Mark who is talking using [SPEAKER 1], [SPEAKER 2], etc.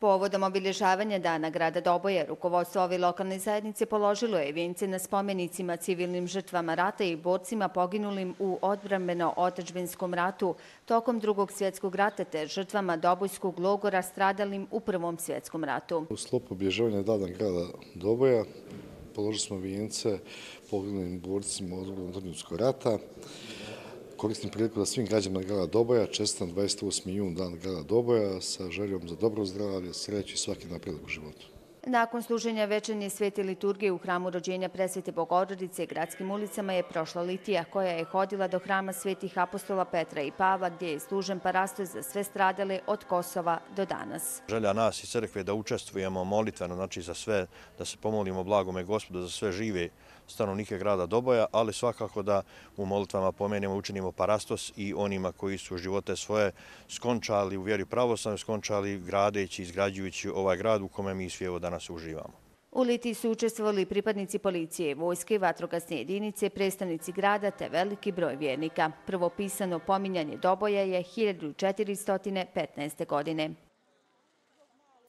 [SPEAKER 1] Povodom obilježavanja dana grada Doboja, rukovodstvo ove lokalne zajednice položilo je vijence na spomenicima civilnim žrtvama rata i borcima poginulim u odbrambeno-otačbinskom ratu tokom drugog svjetskog rata te žrtvama Dobojskog logora stradalim u Prvom svjetskom ratu.
[SPEAKER 2] U slopu obilježavanja dana grada Doboja položili smo vijence poginulim borcima odbrambeno-otačbinskog rata koristim priliku da svim građanima grada Doboja čestam 28. jun dan grada Doboja sa željom za dobro zdravlje, sreću i svaki napredak u životu.
[SPEAKER 1] Nakon služenja večernje svete liturgije u hramu rođenja presvete Bogorodice gradskim ulicama je prošla litija koja je hodila do hrama svetih apostola Petra i Pavla gdje je služen parastoj za sve stradale od Kosova do danas.
[SPEAKER 3] Želja nas i crkve da učestvujemo molitveno, znači za sve, da se pomolimo blagome gospodu za sve žive stanovnike grada Doboja, ali svakako da u molitvama pomenemo učinimo parastos i onima koji su živote svoje skončali u vjeri pravoslavne, skončali gradeći, izgrađujući ovaj grad u kome mi svi evo danas uživamo.
[SPEAKER 1] U Litiji su učestvovali pripadnici policije, vojske, vatrogasne jedinice, predstavnici grada te veliki broj vjernika. Prvo pisano pominjanje Doboja je 1415. godine.